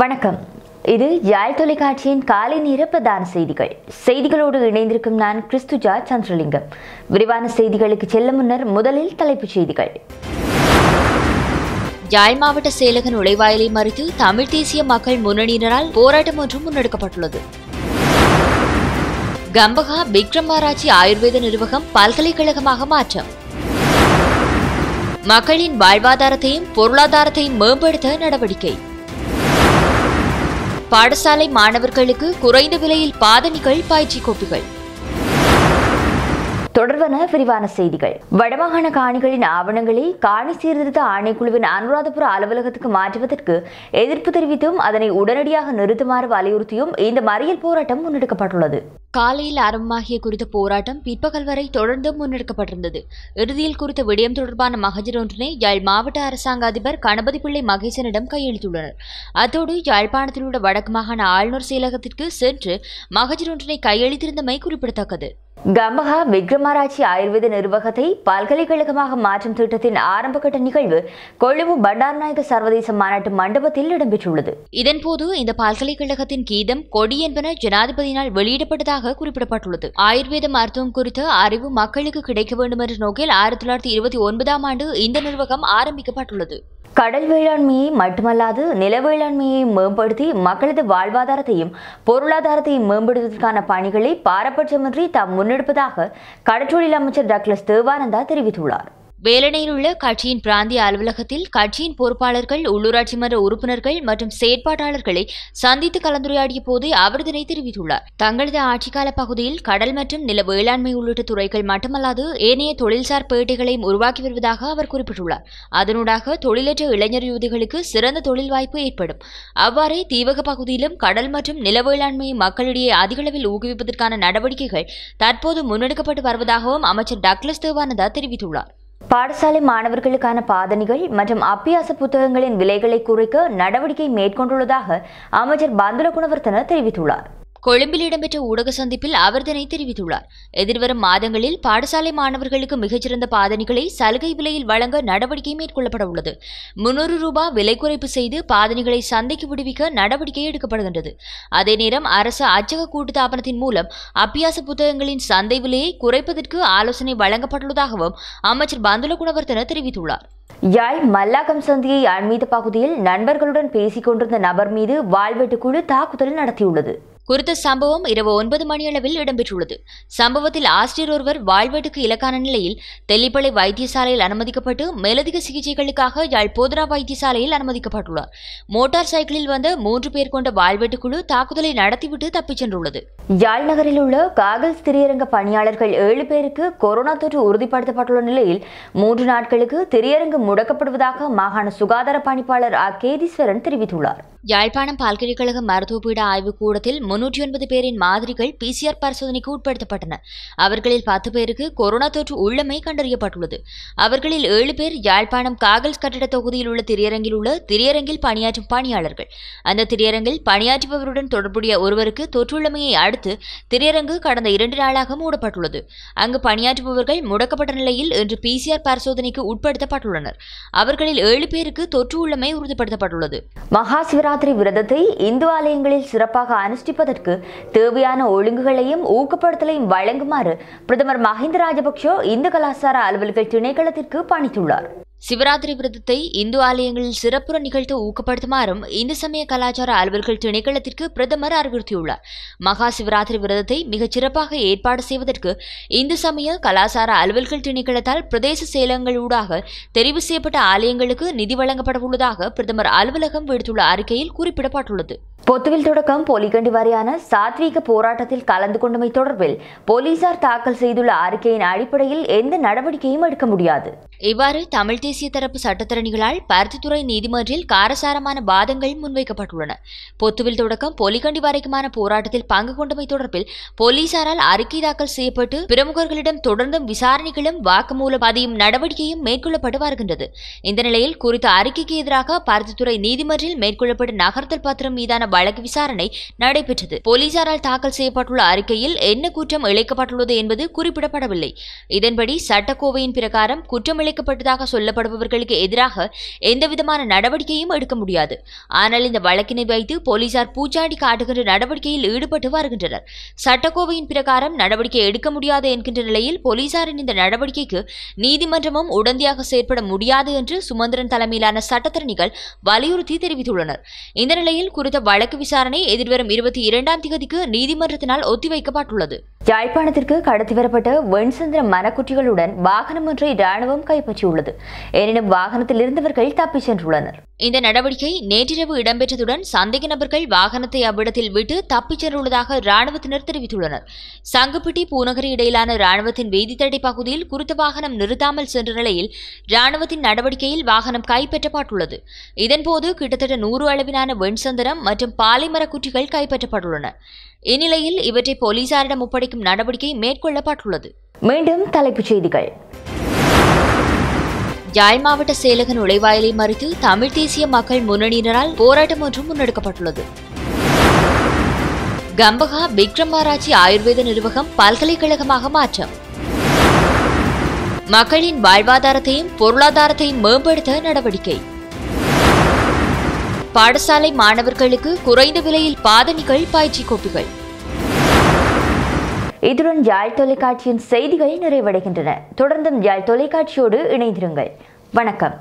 வணக்கம். இது யாழ் தொலைக்காட்சியின் காலை நேர பிரதான செய்திகள். செய்திகளோடு இணைந்திருக்கும் நான் கிறிஸ்துஜா சந்திரலிங்கம். விரிவான செய்திகளுக்கு செல்ல முன்னர் முதலில் தலைப்புச் செய்திகள். யாழ் மாவட்ட செயலக நுழைவாயிலை மறித்து தமிழ் தேசிய மக்கள் முன்னணியினரால் போராட்டம் ஒன்றும் முன்னெடுக்கப்பட்டுள்ளது. கம்பகா விக்ரமாராய்ச்சி ஆயுர்வேத நிர்வாகம் பல்கலைக்கழகமாக மாற்றம். மக்களின் வாழ்வாதாரத்தையும் பொருளாதாரத்தையும் மேம்படுத்த நடவடிக்கை. பாடசாலை மாணவர்களுக்கு குறைந்த விலையில் பாதணிகள் பாய்ச்சி கோப்பிகள். தொடர்வன விரிவான செய்திகள். வடமாகாண காணிகளின் ஆவணங்களை காணி சீர்திருத்த ஆணைக்குழுவின் அனுராதபுர அலுவலகத்துக்கு மாற்றுவதற்கு எதிர்ப்பு தெரிவித்தும் அதனை உடனடியாக நிறுத்துமாறு வலியுறுத்தியும் இந்த மறியல் போராட்டம் முன்னெடுக்கப்பட்டுள்ளது. காலையில் ஆரம்பமாகிய குறித்த போராட்டம் பிற்பகல் வரை தொடர்ந்து முன்னெடுக்கப்பட்டிருந்தது. இறுதியில் குறித்த விடயம் தொடர்பான மகஜர் ஒன்றினை யாழ் மாவட்ட அரசாங்க அதிபர் கணபதி பிள்ளை மகேசனிடம் கையளித்துள்ளனர். அத்தோடு யாழ்ப்பாணத்தில் உள்ள வடக்கு மாகாண ஆளுநர் செயலகத்திற்கு சென்று மகஜர் ஒன்றினை கையளித்திருந்தமை குறிப்பிடத்தக்கது. கம்பகா விக்ரமாராய்ச்சி ஆயுர்வேத நிர்வாகத்தை பல்கலைக்கழகமாக மாற்றும் திட்டத்தின் ஆரம்பகட்ட நிகழ்வு கொழும்பு பண்டாரநாயக சர்வதேச மாநாட்டு மண்டபத்தில் இடம்பெற்றுள்ளது. இதன்போது இந்த பல்கலைக்கழகத்தின் கீதம் கொடி என்பன ஜனாதிபதியினால் வெளியிடப்பட்டதாக குறிப்பிடப்பட்டுள்ளது. ஆயுர்வேத மருத்துவம் குறித்த அறிவு மக்களுக்கு கிடைக்க வேண்டும் என்ற நோக்கில் ஆயிரத்தி தொள்ளாயிரத்தி இருபத்தி ஒன்பதாம் ஆண்டு இந்த நிர்வாகம் ஆரம்பிக்கப்பட்டுள்ளது. கடல் வேளாண்மையை மட்டுமல்லாது நில வேளாண்மையை மேம்படுத்தி மக்களது வாழ்வாதாரத்தையும் பொருளாதாரத்தையும் மேம்படுத்துவதற்கான பணிகளை பாரபட்சமின்றி தாம் முன்னெடுப்பதாக கடற்றொழில் அமைச்சர் டக்ளஸ் தேவானந்தா தெரிவித்துள்ளார். வேலனையில் உள்ள கட்சியின் பிராந்திய அலுவலகத்தில் கட்சியின் பொறுப்பாளர்கள் உள்ளூராட்சி மன்ற உறுப்பினர்கள் மற்றும் செயற்பாட்டாளர்களை சந்தித்து கலந்துரையாடிய போது அவர் இதனை தெரிவித்துள்ளார். தங்களது ஆட்சிக்கால பகுதியில் கடல் மற்றும் நில வேளாண்மை உள்ளிட்ட துறைகள் மட்டுமல்லாது ஏனைய தொழில்சார் பேட்டைகளையும் உருவாக்கி வருவதாக அவர் குறிப்பிட்டுள்ளார். அதனூடாக தொழிலற்ற இளைஞர் யுவதிகளுக்கு சிறந்த தொழில் வாய்ப்பு ஏற்படும். அவ்வாறே தீவக பகுதியிலும் கடல் மற்றும் நில வேளாண்மையை மக்களிடையே அதிகளவில் ஊக்குவிப்பதற்கான நடவடிக்கைகள் தற்போது முன்னெடுக்கப்பட்டு வருவதாகவும் அமைச்சர் டக்ளஸ் தேவானந்தா தெரிவித்துள்ளார். பாடசாலை மாணவர்களுக்கான பாதணிகள் மற்றும் அப்பியாச புத்தகங்களின் விலைகளை குறைக்க நடவடிக்கை மேற்கொண்டுள்ளதாக அமைச்சர் பந்துல குணவர்த்தன தெரிவித்துள்ளார். கொழும்பில் இடம்பெற்ற ஊடக சந்திப்பில் அவர் இதனை தெரிவித்துள்ளார். எதிர்வரும் மாதங்களில் பாடசாலை மாணவர்களுக்கு மிகச்சிறந்த பாதணிகளை சலுகை விலையில் வழங்க நடவடிக்கை மேற்கொள்ளப்பட உள்ளது. முன்னூறு ரூபாய் விலை குறைப்பு செய்து பாதணிகளை சந்தைக்கு விடுவிக்க நடவடிக்கை எடுக்கப்படுகின்றது. அதே நேரம் அரசு அச்சக கூட்டுத்தாபனத்தின் மூலம் அப்பியாச புத்தகங்களின் சந்தை விலையை குறைப்பதற்கு ஆலோசனை வழங்கப்பட்டுள்ளதாகவும் அமைச்சர் பந்துல குணவர்த்தன தெரிவித்துள்ளார். யாழ் மல்லாகம் சந்தியை அண்மீத பகுதியில் நண்பர்களுடன் பேசிக் கொண்டிருந்த நபர் மீது வாழ்வெட்டு குழு தாக்குதல் நடத்தியுள்ளது. குறித்த சம்பவம் இரவு ஒன்பது மணியளவில் இடம்பெற்றுள்ளது. சம்பவத்தில் ஆசிரியர் ஒருவர் வாழ்வெட்டுக்கு இலக்கான நிலையில் தெல்லிப்பளை வைத்தியசாலையில் அனுமதிக்கப்பட்டு மேலதிக சிகிச்சைகளுக்காக யாழ் போதரா வைத்தியசாலையில் அனுமதிக்கப்பட்டுள்ளார். மோட்டார் சைக்கிளில் வந்த மூன்று பேர் கொண்ட வாழ்வெட்டு குழு தாக்குதலை நடத்திவிட்டு தப்பிச் சென்றுள்ளது. யாழ் நகரில் உள்ள காகல்ஸ் திரையரங்க பணியாளர்கள் ஏழு பேருக்கு கொரோனா தொற்று உறுதிப்படுத்தப்பட்டுள்ள நிலையில் மூன்று நாட்களுக்கு திரையரங்கு முடக்கப்படுவதாக மாகாண சுகாதார பணிப்பாளர் ஆ கேதீஸ்வரன் தெரிவித்துள்ளார். யாழ்ப்பாணம் பல்கலைக்கழக மருத்துவப்பீட ஆய்வுக் கூடத்தில் முன்னூற்றி ஒன்பது பேரின் மாதிரிகள் பிசிஆர் பரிசோதனைக்கு உட்படுத்தப்பட்டன. அவர்களில் பத்து பேருக்கு கொரோனா தொற்று உள்ளமை கண்டறியப்பட்டுள்ளது. அவர்களில் ஏழு பேர் யாழ்ப்பாணம் காகல்ஸ் கட்டிட தொகுதியில் உள்ள திரையரங்கில் உள்ள திரையரங்கில் பணியாற்றும் பணியாளர்கள். அந்த திரையரங்கில் பணியாற்றுபவருடன் தொடர்புடைய ஒருவருக்கு தொற்றுள்ளமையை அடுத்து திரையரங்கு கடந்த இரண்டு நாளாக மூடப்பட்டுள்ளது. அங்கு பணியாற்றுபவர்கள் முடக்கப்பட்ட நிலையில் இன்று பிசிஆர் பரிசோதனைக்கு உட்படுத்தப்பட்டுள்ளனர். அவர்களில் ஏழு பேருக்கு தொற்று உள்ளமை உறுதிப்படுத்தப்பட்டுள்ளது. மகாசிவரா சிவராத்திரி விரதத்தை இந்து ஆலயங்களில் சிறப்பாக அனுஷ்டிப்பதற்கு தேவையான ஒழுங்குகளையும் ஊக்கப்படுத்தலையும் வழங்குமாறு பிரதமர் மஹிந்த ராஜபக்ஷ இந்து கலாச்சார அலுவல்கள் திணைக்களத்திற்கு பணித்துள்ளார். சிவராத்திரி விரதத்தை இந்து ஆலயங்களில் சிறப்புற நிகழ்த்த ஊக்கப்படுத்துமாறும் இந்து சமய கலாச்சார அலுவல்கள் திணைக்களத்திற்கு பிரதமர் அறிவுறுத்தியுள்ளார். மகா சிவராத்திரி விரதத்தை மிகச் சிறப்பாக ஏற்பாடு செய்வதற்கு இந்து சமய கலாச்சார அலுவல்கள் திணைக்களத்தால் பிரதேச செயலங்களூடாக தெரிவு செய்யப்பட்ட ஆலயங்களுக்கு நிதி வழங்கப்பட உள்ளதாக பிரதமர் அலுவலகம் விடுத்துள்ள அறிக்கையில் குறிப்பிடப்பட்டுள்ளது. பொத்துவில் தொடக்கம் பொலிகண்டி வரையான சாத்வீக போராட்டத்தில் கலந்து கொண்டமை தொடர்பில் போலீசார் தாக்கல் செய்துள்ள அறிக்கையின் அடிப்படையில் எந்த நடவடிக்கையும் எடுக்க முடியாது. இவ்வாறு தமிழ் தேசிய தரப்பு சட்டத்தரணிகளால் பருத்தித்துறை நீதிமன்றில் காரசாரமான வாதங்கள் முன்வைக்கப்பட்டுள்ளன. பொத்துவில் தொடக்கம் பொலிகண்டி வரைக்குமான போராட்டத்தில் பங்கு கொண்டமை தொடர்பில் போலீசாரால் அறிக்கை தாக்கல் செய்யப்பட்டு பிரமுகர்களிடம் தொடர்ந்தும் விசாரணைகளும் வாக்குமூல பதியும் நடவடிக்கையும் மேற்கொள்ளப்பட்டு வருகின்றது. இந்த நிலையில் குறித்த அறிக்கைக்கு எதிராக பருத்தித்துறை நீதிமன்றில் மேற்கொள்ளப்பட்ட நகர்த்தல் பத்திரம் மீதான வழக்கு விசாரணை நடைபெற்றது. போலீசாரால் தாக்கல் செய்யப்பட்டுள்ள அறிக்கையில் என்ன குற்றம் இழைக்கப்பட்டுள்ளது என்பது குறிப்பிடப்படவில்லை. இதன்படி சட்டக்கோவையின் பிரகாரம் குற்றம் இழைக்கப்பட்டதாக சொல்லப்படும் எதிராக எந்தவிதமான நடவடிக்கையும் எடுக்க முடியாது. ஆனால் இந்த வழக்கினை வைத்து போலீசார் பூச்சாண்டி காட்டுகின்ற நடவடிக்கையில் ஈடுபட்டு வருகின்றனர். சட்டக்கோவையின் பிரகாரம் நடவடிக்கை எடுக்க முடியாது என்கின்ற நிலையில் போலீசாரின் இந்த நடவடிக்கைக்கு நீதிமன்றமும் உடந்தையாக செயற்பட முடியாது என்று சுமந்திரன் தலைமையிலான சட்டத்தரணிகள் வலியுறுத்தி தெரிவித்துள்ளனர். இந்த நிலையில் குறித்த வழக்கு விசாரணை எதிர்வரும் இருபத்தி இரண்டாம் தேதிக்கு நீதிமன்றத்தினால் ஒத்திவைக்கப்பட்டுள்ளது. யாழ்ப்பாணத்திற்கு கடத்தி வரப்பட்ட வெண்சந்திர மரக்குட்டிகளுடன் வாகனம் ஒன்றை ராணுவம் கைப்பற்றியுள்ளது. எனினும் வாகனத்தில் இருந்தவர்கள் தப்பிச் சென்றுள்ளனர். இந்த நடவடிக்கை நேற்றிரவு இடம்பெற்றதுடன் சந்தேக நபர்கள் வாகனத்தை அவ்விடத்தில் விட்டு தப்பிச் சென்றுள்ளதாக ராணுவத்தினர் தெரிவித்துள்ளனர். சங்குப்பிட்டி பூநகரி இடையிலான ராணுவத்தின் வேதித்தடை பகுதியில் குறித்த வாகனம் நிறுத்தாமல் சென்ற நிலையில் ராணுவத்தின் நடவடிக்கையில் வாகனம் கைப்பற்றப்பட்டுள்ளது. இதன்போது கிட்டத்தட்ட நூறு அளவிலான வெண்சந்தனம் மற்றும் பாலைமரக் குற்றிகள் கைப்பற்றப்பட்டுள்ளன. இந்நிலையில் இவற்றை போலீசாரிடம் ஒப்படைக்கும் நடவடிக்கை மேற்கொள்ளப்பட்டுள்ளது. மீண்டும் தலைப்புச் செய்திகள். யாழ் மாவட்ட செயலக நுழைவாயிலை மறித்து தமிழ் தேசிய மக்கள் முன்னணியினரால் போராட்டம் ஒன்றும் முன்னெடுக்கப்பட்டுள்ளது. கம்பகா விக்ரமாராய்ச்சி ஆயுர்வேத நிர்வாகம் பல்கலைக்கழகமாக மாற்றம். மக்களின் வாழ்வாதாரத்தையும் பொருளாதாரத்தையும் மேம்படுத்த நடவடிக்கை. பாடசாலை மாணவர்களுக்கு குறைந்த விலையில் பாதணிகள் பயிற்சி கோப்பிகள். இதுடன் யாழ் தொலைக்காட்சியின் செய்திகள் நிறைவடைகின்றன. தொடர்ந்தும் யாழ் தொலைக்காட்சியோடு இணைந்திருங்கள். வணக்கம்.